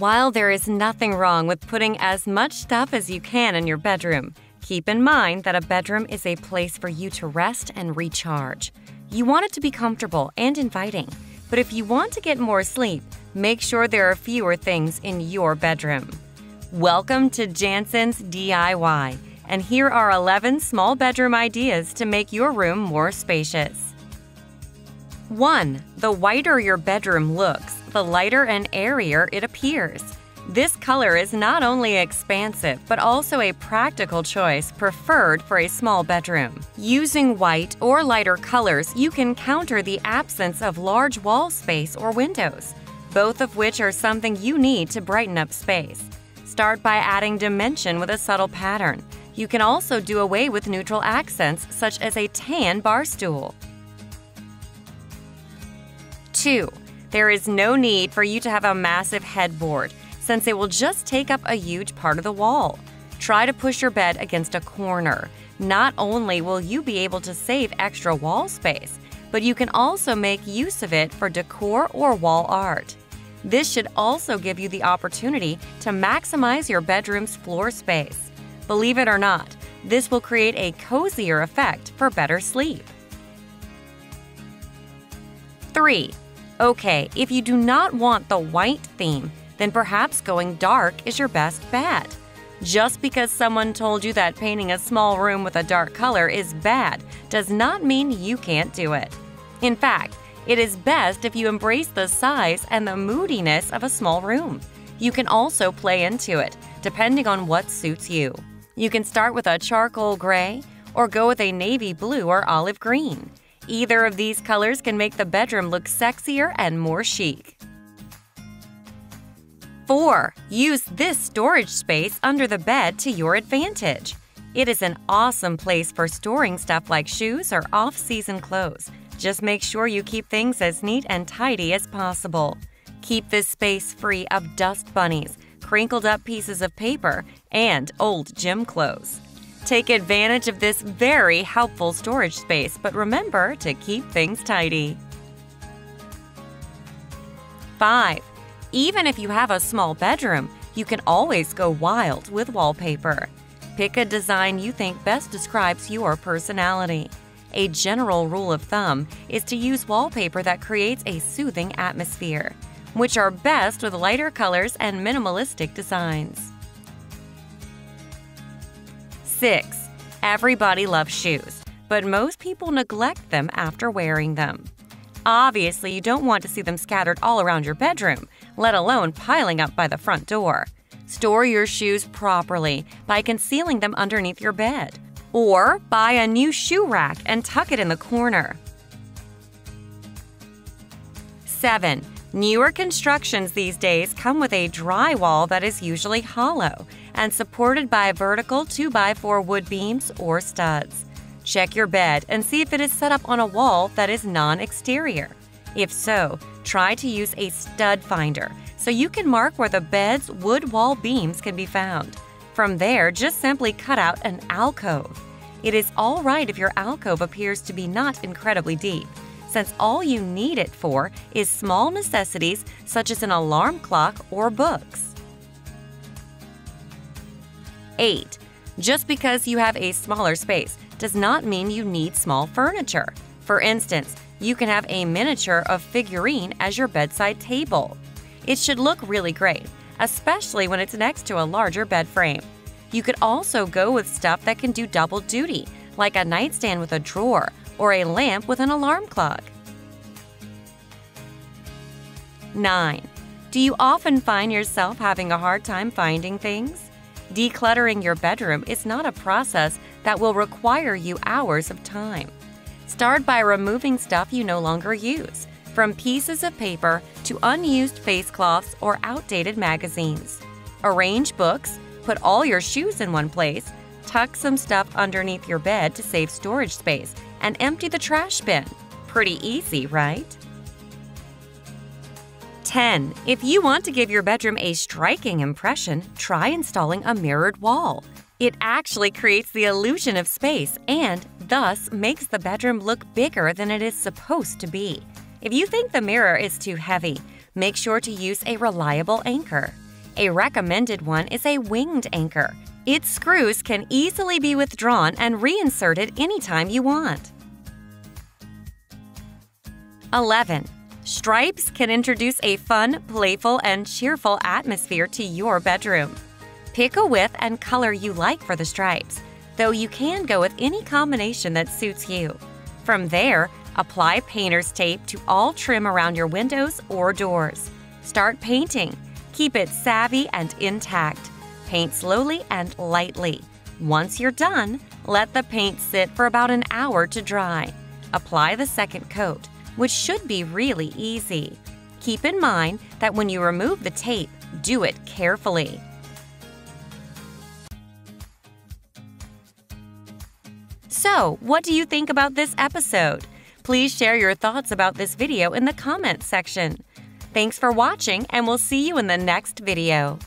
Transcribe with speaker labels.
Speaker 1: While there is nothing wrong with putting as much stuff as you can in your bedroom, keep in mind that a bedroom is a place for you to rest and recharge. You want it to be comfortable and inviting, but if you want to get more sleep, make sure there are fewer things in your bedroom. Welcome to Jansen's DIY, and here are 11 small bedroom ideas to make your room more spacious. 1. The whiter your bedroom looks, the lighter and airier it appears. This color is not only expansive, but also a practical choice preferred for a small bedroom. Using white or lighter colors, you can counter the absence of large wall space or windows, both of which are something you need to brighten up space. Start by adding dimension with a subtle pattern. You can also do away with neutral accents such as a tan bar stool. 2. There is no need for you to have a massive headboard since it will just take up a huge part of the wall. Try to push your bed against a corner. Not only will you be able to save extra wall space, but you can also make use of it for decor or wall art. This should also give you the opportunity to maximize your bedroom's floor space. Believe it or not, this will create a cozier effect for better sleep. 3. Okay, if you do not want the white theme, then perhaps going dark is your best bet. Just because someone told you that painting a small room with a dark color is bad does not mean you can't do it. In fact, it is best if you embrace the size and the moodiness of a small room. You can also play into it, depending on what suits you. You can start with a charcoal gray or go with a navy blue or olive green. Either of these colors can make the bedroom look sexier and more chic. 4. Use this storage space under the bed to your advantage. It is an awesome place for storing stuff like shoes or off season clothes. Just make sure you keep things as neat and tidy as possible. Keep this space free of dust bunnies, crinkled up pieces of paper, and old gym clothes. Take advantage of this very helpful storage space, but remember to keep things tidy. 5. Even if you have a small bedroom, you can always go wild with wallpaper. Pick a design you think best describes your personality. A general rule of thumb is to use wallpaper that creates a soothing atmosphere, which are best with lighter colors and minimalistic designs. 6. Everybody loves shoes, but most people neglect them after wearing them. Obviously, you don't want to see them scattered all around your bedroom, let alone piling up by the front door. Store your shoes properly by concealing them underneath your bed. Or buy a new shoe rack and tuck it in the corner. 7. Newer constructions these days come with a drywall that is usually hollow and supported by vertical 2x4 wood beams or studs. Check your bed and see if it is set up on a wall that is non exterior. If so, try to use a stud finder so you can mark where the bed's wood wall beams can be found. From there, just simply cut out an alcove. It is all right if your alcove appears to be not incredibly deep, since all you need it for is small necessities such as an alarm clock or books. 8. Just because you have a smaller space does not mean you need small furniture. For instance, you can have a miniature of figurine as your bedside table. It should look really great, especially when it's next to a larger bed frame. You could also go with stuff that can do double duty, like a nightstand with a drawer or a lamp with an alarm clock. 9. Do you often find yourself having a hard time finding things? Decluttering your bedroom is not a process that will require you hours of time. Start by removing stuff you no longer use, from pieces of paper to unused face cloths or outdated magazines. Arrange books, put all your shoes in one place, tuck some stuff underneath your bed to save storage space, and empty the trash bin. Pretty easy, right? 10. If you want to give your bedroom a striking impression, try installing a mirrored wall. It actually creates the illusion of space and, thus, makes the bedroom look bigger than it is supposed to be. If you think the mirror is too heavy, make sure to use a reliable anchor. A recommended one is a winged anchor. Its screws can easily be withdrawn and reinserted anytime you want. 11. Stripes can introduce a fun, playful, and cheerful atmosphere to your bedroom. Pick a width and color you like for the stripes, though you can go with any combination that suits you. From there, apply painter's tape to all trim around your windows or doors. Start painting. Keep it savvy and intact. Paint slowly and lightly. Once you're done, let the paint sit for about an hour to dry. Apply the second coat, which should be really easy. Keep in mind that when you remove the tape, do it carefully. So, what do you think about this episode? Please share your thoughts about this video in the comments section. Thanks for watching, and we'll see you in the next video.